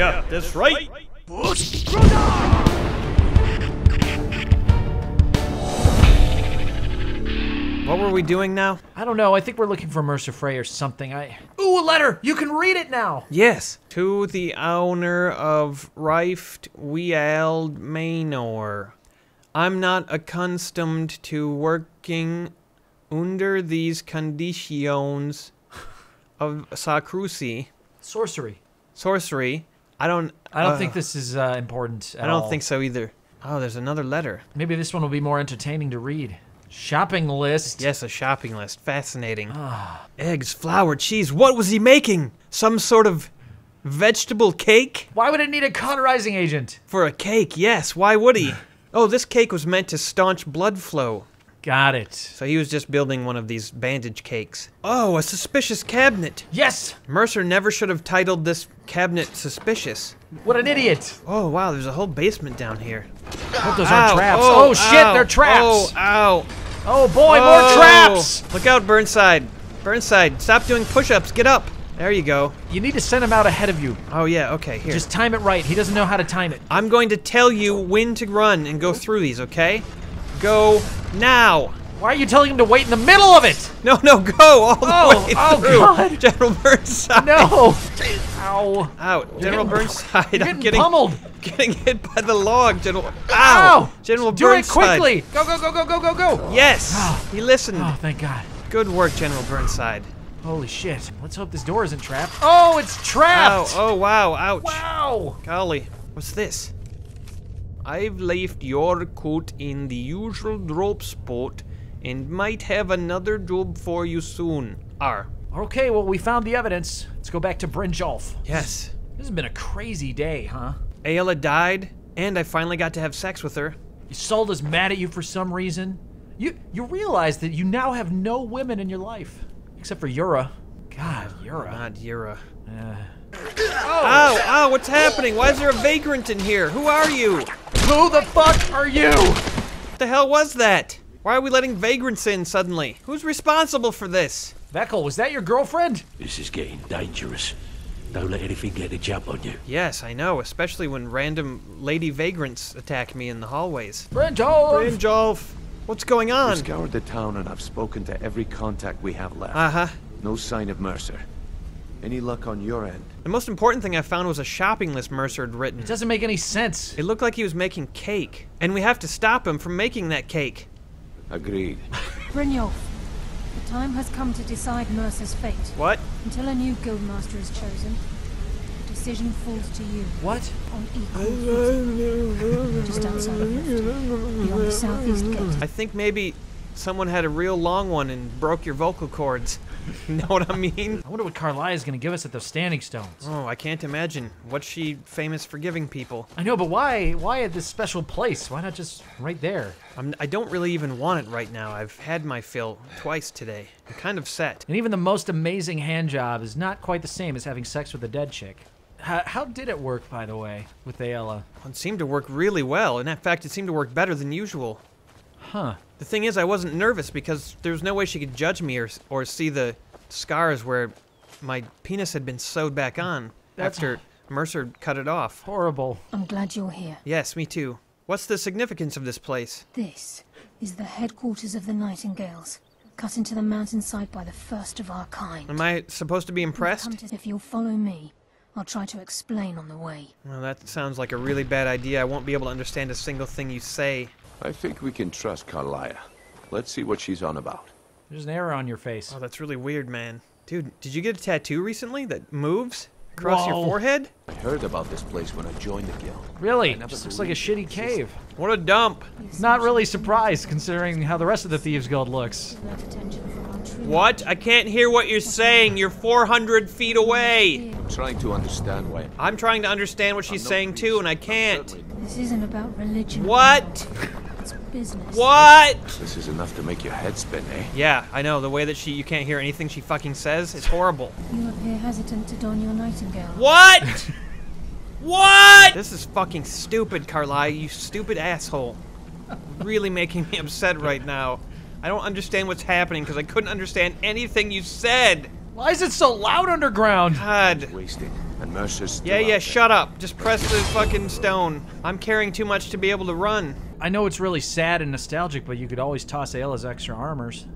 Yeah, that's right. What were we doing now? I don't know. I think we're looking for Mercer Frey or something. I. Ooh, a letter! You can read it now! Yes. To the owner of Riftweald Manor. I'm not accustomed to working under these conditions of Sacruci. Sorcery. Sorcery. I don't. I don't uh, think this is uh, important at I don't all. think so either. Oh, there's another letter. Maybe this one will be more entertaining to read. Shopping list. Yes, a shopping list. Fascinating. Ah. Eggs, flour, cheese. What was he making? Some sort of vegetable cake? Why would it need a cauterizing agent? For a cake, yes. Why would he? Oh, this cake was meant to staunch blood flow. Got it. So he was just building one of these bandage cakes. Oh, a suspicious cabinet. Yes! Mercer never should have titled this cabinet suspicious. What an idiot! Oh, wow, there's a whole basement down here. Hope those Ow, aren't traps. Oh, oh, shit, ow, they're traps! Oh, ow. Oh boy, Oh, more traps! Look out, Burnside. Burnside, stop doing push-ups. Get up. There you go. You need to send him out ahead of you. Oh, yeah, okay, here. Just time it right. He doesn't know how to time it. I'm going to tell you when to run and go through these, okay? Go now. Why are you telling him to wait in the middle of it? No, no, go all the Oh, way oh, through. God. General Burnside. No! Ow. Ow, General getting- Burnside. You're I'm getting getting pummeled. getting hit by the log, General. Ow! Ow! General Do Burnside. it quickly! Go, go, go, go, go, go, go! Yes, ah. he listened. Oh, thank God. Good work, General Burnside. Holy shit. Let's hope this door isn't trapped. Oh, it's Ow! trapped! Oh wow! Ouch! Wow! Golly, what's this? I've left your coat in the usual drop spot and might have another job for you soon. R. Okay, well, we found the evidence. Let's go back to Brynjolf. Yes. This has been a crazy day, huh? Aela died, and I finally got to have sex with her. Isolde's mad at you for some reason. You you realize that you now have no women in your life. Except for Yura. God, Yura. Not Yura. Uh, Ow! Ow! What's happening? Why is there a vagrant in here? Who are you? Who the fuck are you? What the hell was that? Why are we letting vagrants in suddenly? Who's responsible for this? Vekel, was that your girlfriend? This is getting dangerous. Don't let anything get a jump on you. Yes, I know, especially when random lady vagrants attack me in the hallways. Brynjolf! Brynjolf, what's going I've on? scoured the town and I've spoken to every contact we have left. Uh huh. No sign of Mercer. Any luck on your end? The most important thing I found was a shopping list Mercer had written. It doesn't make any sense. It looked like he was making cake, and we have to stop him from making that cake. Agreed. Brynjolf, the time has come to decide Mercer's fate. What? Until a new guildmaster is chosen, the decision falls to you What? on equal footing. Just outside of Rift, beyond the southeast gate. I think maybe someone had a real long one and broke your vocal cords. you know what I mean? I wonder what Karliah is going to give us at those standing stones. Oh, I can't imagine. What's she famous for giving people? I know, but why? Why at this special place? Why not just right there? I'm, I don't really even want it right now. I've had my fill twice today. I'm kind of set. And even the most amazing hand job is not quite the same as having sex with a dead chick. How, how did it work, by the way, with Aela? It seemed to work really well, and in fact, it seemed to work better than usual. Huh. The thing is, I wasn't nervous because there was no way she could judge me or, or see the scars where my penis had been sewed back on That's- after Mercer cut it off. Horrible. I'm glad you're here. Yes, me too. What's the significance of this place? This is the headquarters of the Nightingales, cut into the mountainside by the first of our kind. Am I supposed to be impressed? to- If you'll follow me, I'll try to explain on the way. Well, that sounds like a really bad idea. I won't be able to understand a single thing you say. I think we can trust Karliah. Let's see what she's on about. There's an error on your face. Oh, that's really weird, man. Dude, did you get a tattoo recently that moves across your forehead? I heard about this place when I joined the guild. Really? I Just looks like a shitty cave. What a dump. Not really surprised, considering how the rest of the Thieves Guild looks. Divert attention from our true What? I can't hear what you're saying. You're 400 feet away. I'm trying to understand why. I'm trying to understand what she's saying too, and I can't. This isn't about religion. What? It's business. What? This is enough to make your head spin, eh? Yeah, I know. The way that she, you can't hear anything she fucking says, it's horrible. You appear hesitant to don your nightingale. What? what? This is fucking stupid, Carly. You stupid asshole. Really making me upset right now. I don't understand what's happening because I couldn't understand anything you said. Why is it so loud underground? God. Wasting. And Mercer's still Yeah, yeah, there. shut up. Just press the fucking stone. I'm carrying too much to be able to run. I know it's really sad and nostalgic, but you could always toss Aela's extra armors.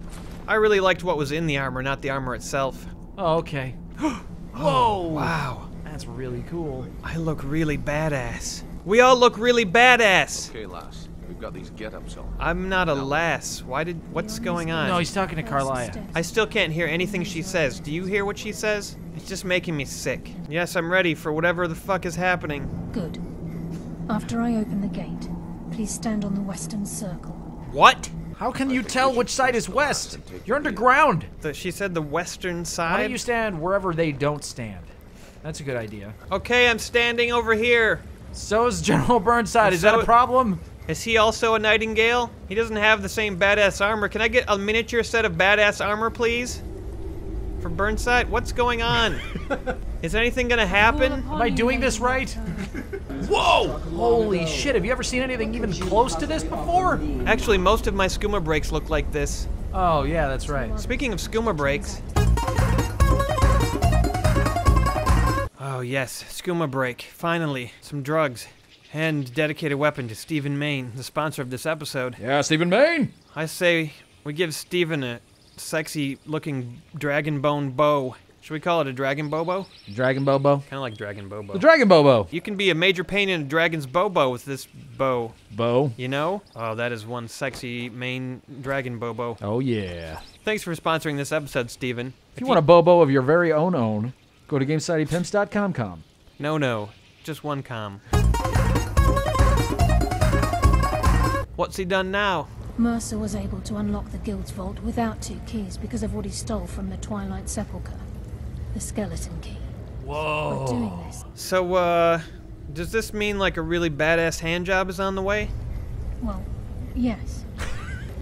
I really liked what was in the armor, not the armor itself. Oh, okay. Whoa! Oh, wow. That's really cool. I look really badass. We all look really badass. Okay, lass. We've got these get-ups on. I'm not a lass. Why did. What's going on? No, he's talking to Karliah. I still can't hear anything she says. Do you hear what she says? It's just making me sick. Yes, I'm ready for whatever the fuck is happening. Good. After I open the gate, please stand on the western circle. What? How can you tell which side is west? You're underground. The, she said the western side. Why don't you stand wherever they don't stand? That's a good idea. okay, I'm standing over here. So is General Burnside. Is that a problem? Is he also a nightingale? He doesn't have the same badass armor. Can I get a miniature set of badass armor, please? For Burnside? What's going on? is anything gonna happen? Am I doing this right? Whoa! Holy shit, have you ever seen anything even close to this before? Actually, most of my skooma breaks look like this. Oh, yeah, that's right. Speaking of skooma breaks. Oh, yes, skooma break. Finally, some drugs. And dedicated weapon to Stephen Main, the sponsor of this episode. Yeah, Stephen Main. I say we give Stephen a sexy looking dragon bone bow. Should we call it a dragon bobo? Dragon Bobo. Kind of like dragon bobo. The Dragon Bobo. you can be a major pain in a dragon's bobo with this bow, Bow? you know? Oh, that is one sexy main dragon bobo. Oh, yeah. Thanks for sponsoring this episode, Steven. If you want a Bobo of your very own own, go to GameSocietyPimps.com. com. No, no, just one com. What's he done now? Mercer was able to unlock the guild's vault without two keys because of what he stole from the Twilight Sepulchre. The skeleton key. By doing this, So, uh, does this mean like a really badass hand job is on the way? well, yes.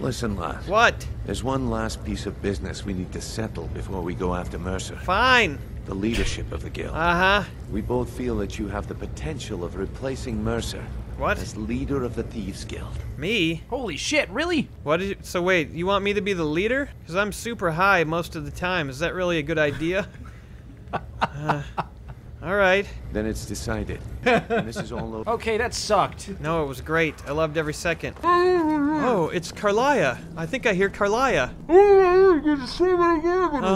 Listen, lass. What? There's one last piece of business we need to settle before we go after Mercer. Fine. The leadership of the guild. Uh huh. we both feel that you have the potential of replacing Mercer What? as leader of the Thieves Guild. Me? Holy shit, really? What did you, so wait, you want me to be the leader? Because I'm super high most of the time. Is that really a good idea? uh, all right. Then it's decided. and this is all over. Okay, that sucked. No, it was great. I loved every second. Oh, it's Karliah. I think I hear Karliah. Uh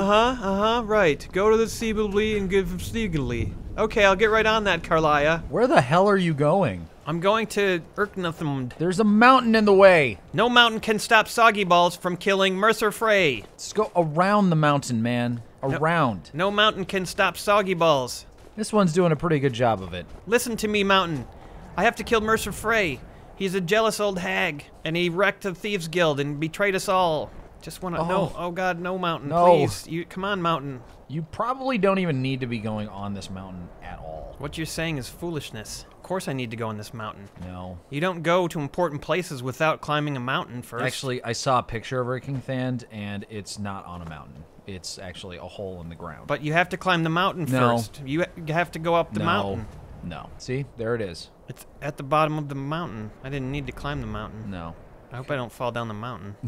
huh, uh huh, right. Go to the Siebelly and give him Stiegenly. Okay, I'll get right on that, Karliah. Where the hell are you going? I'm going to Irkngthand. There's a mountain in the way. No mountain can stop Soggy Balls from killing Mercer Frey. Let's go around the mountain, man. Around. No mountain can stop Soggy Balls. This one's doing a pretty good job of it. Listen to me, Mountain. I have to kill Mercer Frey. He's a jealous old hag, and he wrecked the Thieves Guild and betrayed us all. Just wanna no. Oh. oh God, no, Mountain. No. Please, you come on, Mountain. You probably don't even need to be going on this mountain at all. What you're saying is foolishness. Of course, I need to go on this mountain. No. You don't go to important places without climbing a mountain first. Actually, I saw a picture of King Thand, and it's not on a mountain. It's actually a hole in the ground. but you have to climb the mountain No. first. You you have to go up the no. mountain. No. See? There it is. It's at the bottom of the mountain. I didn't need to climb the mountain. No. I hope I don't fall down the mountain.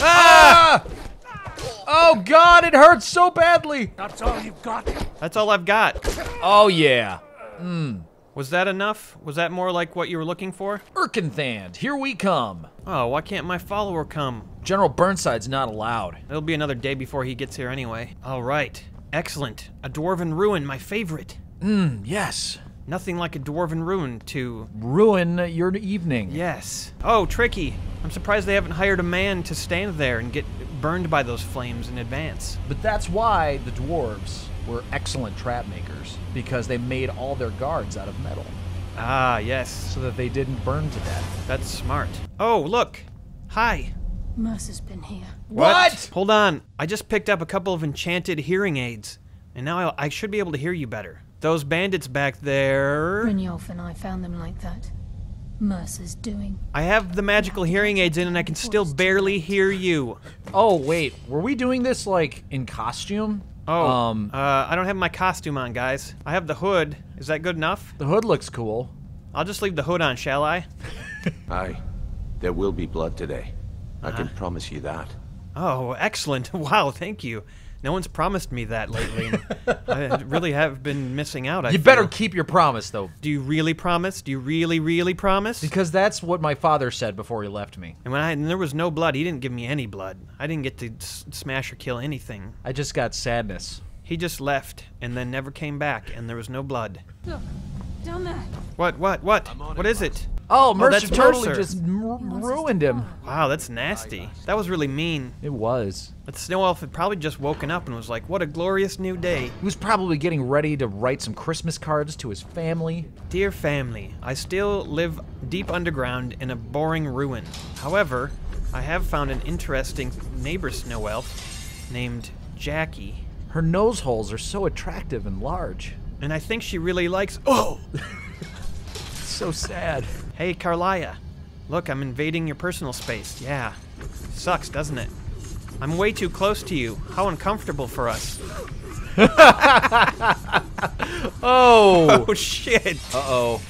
Ah! Oh god, it hurts so badly. That's all you've got? That's all I've got. Oh yeah. Hmm Was that enough? Was that more like what you were looking for? Irkngthand, here we come. Oh, why can't my follower come? General Burnside's not allowed. It'll be another day before he gets here anyway. All right. Excellent. A dwarven ruin, my favorite. Mmm, yes. Nothing like a dwarven ruin to. Ruin your evening. Yes. Oh, tricky. I'm surprised they haven't hired a man to stand there and get burned by those flames in advance. But that's why the dwarves were excellent trap makers because they made all their guards out of metal Ah, yes. so that they didn't burn to death. That's smart. Oh, look. Hi. Mercer's been here. What? Hold on. I just picked up a couple of enchanted hearing aids, and now I, I should be able to hear you better. Those bandits back there. Brynjolf and I found them like that. Mercer's doing. I have the magical hearing aids in, and I can still barely hear you. Oh wait, were we doing this like in costume? Oh, Um, uh, I don't have my costume on, guys. I have the hood. Is that good enough? the hood looks cool. I'll just leave the hood on, shall I? Aye. There will be blood today. I Uh-huh. can promise you that. Oh, excellent. Wow, thank you. No one's promised me that lately. I really have been missing out. I You better keep your promise, though, Do you really promise? Do you really, really promise? because that's what my father said before he left me. And when I and there was no blood, he didn't give me any blood. I didn't get to s- smash or kill anything. I just got sadness. He just left and then never came back, and there was no blood. Look, down there. What? What? What? What is it? Oh, oh, Mercer that's totally Mercer. just ruined him. Wow, that's nasty. That was really mean. It was. But the snow elf had probably just woken up and was like, "What a glorious new day." He was probably getting ready to write some Christmas cards to his family. Dear family, I still live deep underground in a boring ruin. However, I have found an interesting neighbor snow elf named Jackie, Her nose holes are so attractive and large. and I think she really likes. Oh, So sad. Hey Karliah, look, I'm invading your personal space. Yeah, sucks, doesn't it? I'm way too close to you. How uncomfortable for us. Oh! Oh shit. Uh-oh.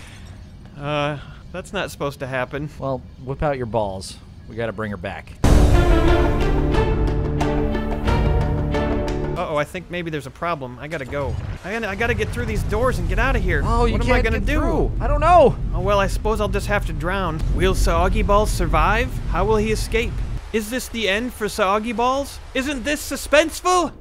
Uh, that's not supposed to happen. Well, whip out your balls. We gotta bring her back. I think maybe there's a problem. I gotta go. I gotta, I gotta get through these doors and get out of here. Oh, you what can't am I gonna get do? through. I don't know. Oh well, I suppose I'll just have to drown. Will Soggy Balls survive? How will he escape? Is this the end for Soggy Balls? Isn't this suspenseful?